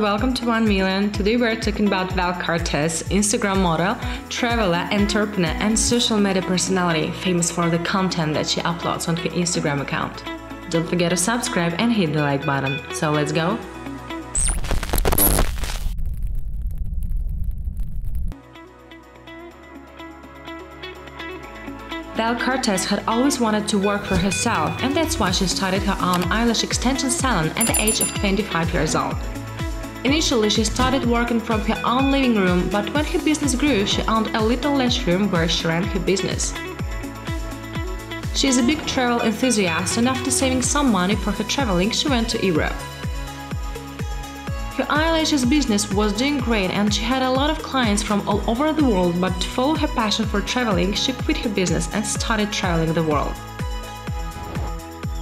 welcome to 1 Million. Today we're talking about Val Cortez, Instagram model, traveler, entrepreneur, and social media personality, famous for the content that she uploads on her Instagram account. Don't forget to subscribe and hit the like button. So let's go! Val Cortez had always wanted to work for herself, and that's why she started her own eyelash extension salon at the age of 25 years old. Initially, she started working from her own living room, but when her business grew, she owned a little lash room where she ran her business. She is a big travel enthusiast, and after saving some money for her traveling, she went to Europe. Her eyelashes business was doing great and she had a lot of clients from all over the world, but to follow her passion for traveling, she quit her business and started traveling the world.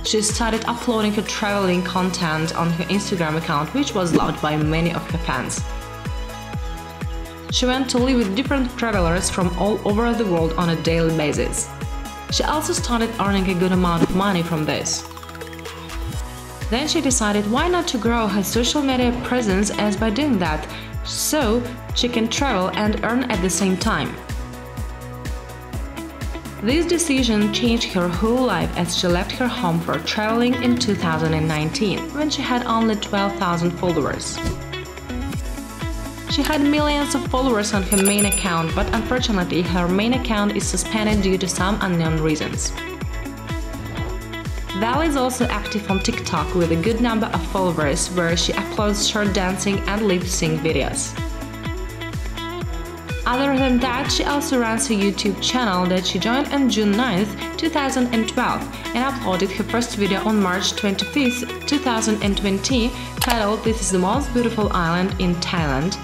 She started uploading her traveling content on her Instagram account, which was loved by many of her fans. She went to live with different travelers from all over the world on a daily basis. She also started earning a good amount of money from this. Then she decided why not to grow her social media presence as by doing that, so she can travel and earn at the same time. This decision changed her whole life as she left her home for traveling in 2019, when she had only 12,000 followers. She had millions of followers on her main account, but unfortunately her main account is suspended due to some unknown reasons. Val is also active on TikTok with a good number of followers where she uploads short dancing and lip sync videos. Other than that, she also runs a YouTube channel that she joined on June 9, 2012 and uploaded her first video on March 25, 2020 titled This is the most beautiful island in Thailand.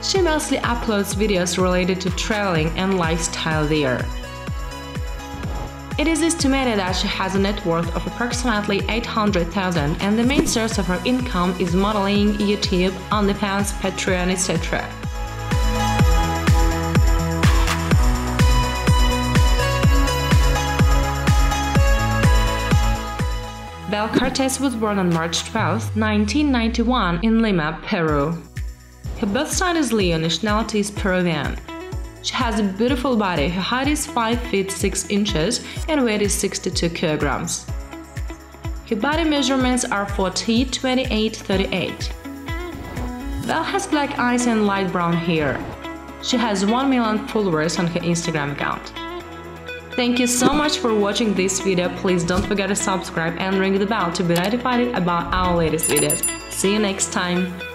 She mostly uploads videos related to traveling and lifestyle there. It is estimated that she has a net worth of approximately 800,000 and the main source of her income is modeling, YouTube, OnlyFans, Patreon, etc. Val Cortez was born on March 12, 1991 in Lima, Peru. Her birth sign is Leo, nationality is Peruvian. She has a beautiful body, her height is 5 feet 6 inches and weight is 62 kilograms. Her body measurements are 40, 28, 38. Val has black eyes and light brown hair. She has 1 million followers on her Instagram account. Thank you so much for watching this video, please don't forget to subscribe and ring the bell to be notified about our latest videos. See you next time!